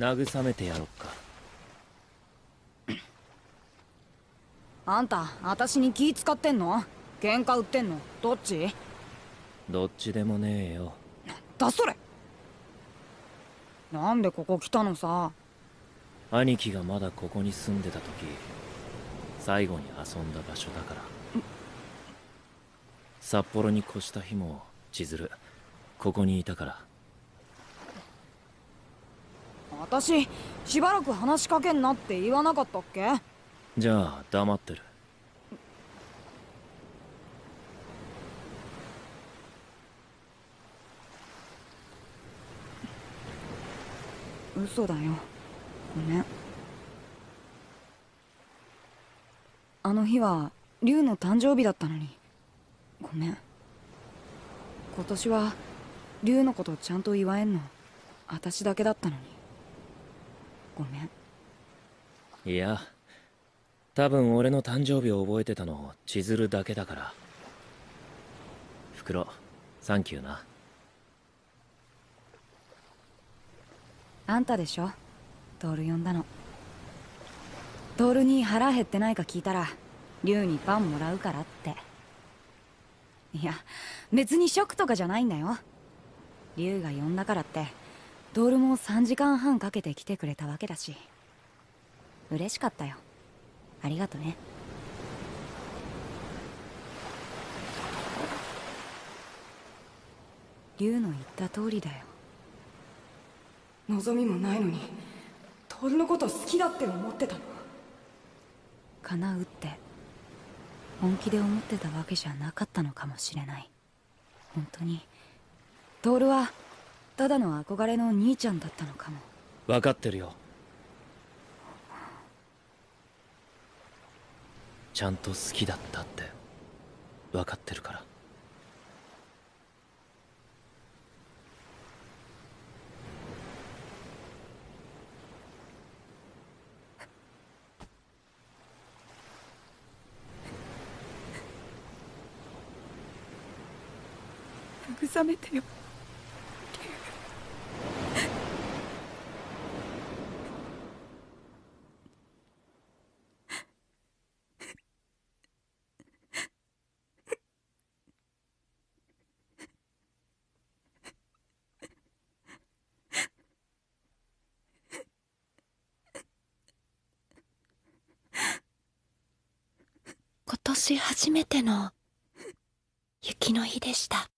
慰めてやろっか。あんた私に気使ってんの？喧嘩売ってんの？どっち？どっちでもねえよ。だそれ！なんでここ来たのさ？兄貴がまだここに住んでた時最後に遊んだ場所だから。札幌に越した日も千鶴ここにいたから私しばらく話しかけんなって言わなかったっけ？じゃあ黙ってる。嘘だよ。ごめん。あの日は龍の誕生日だったのに。ごめん。今年は龍のことちゃんと祝えんの。私だけだったのにごめん。いや多分俺の誕生日を覚えてたの千鶴だけだから。袋サンキューな。あんたでしょ？トール呼んだの。トールに腹減ってないか聞いたら龍にパンもらうからって。いや別にショックとかじゃないんだよ。龍が呼んだからって。トールも3時間半かけて来てくれたわけだし。嬉しかったよ。ありがとね。龍の言った通りだよ。望みもないのに徹のこと好きだって思ってたの？叶うって本気で思ってたわけじゃなかったのかもしれない。本当に。徹はただの憧れの兄ちゃんだったのかも。分かってるよ。ちゃんと好きだったって分かってるから。慰めてよ今年初めての雪の日でした。